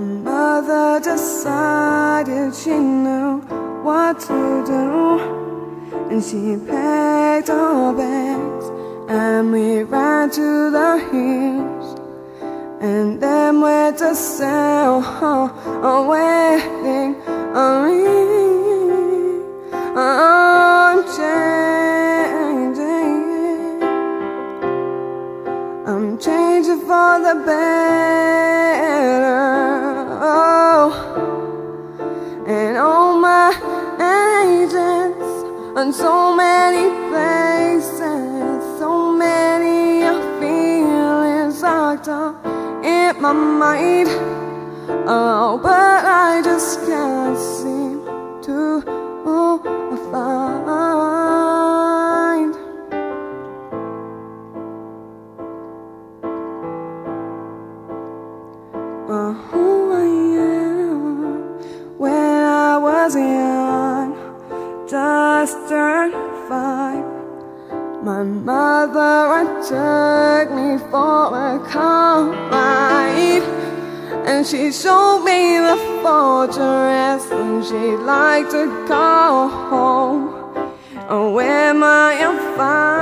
mother decided she knew what to do. And she packed our bags And we ran to the hills. And then went to sell uh, a wedding ring I'm changing. I'm changing for the better And so many places So many feelings locked up in my mind. Oh, but I just can't seem to find. Uh, who I am when I was young, just turned five. My mother took me for a car ride And she showed me the fortress And she'd like to go home oh, Where my father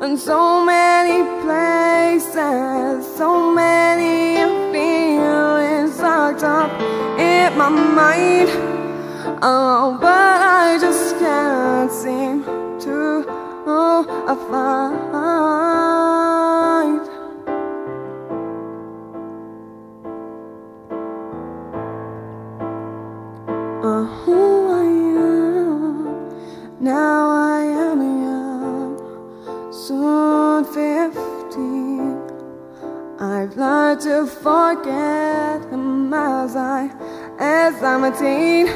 and so many places, so many feelings locked up in my mind. Oh, but I just can't seem to oh, find. I've to forget him as I, as I'm a teen.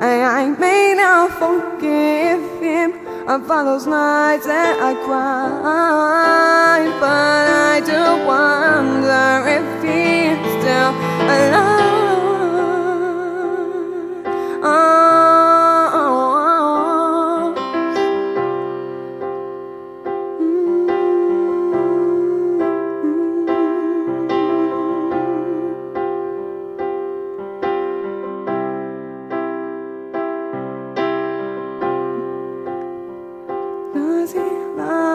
And I may not forgive him for those nights that I cried, but I do wonder Is he now.